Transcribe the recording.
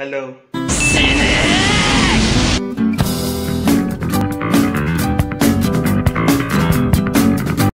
Hello.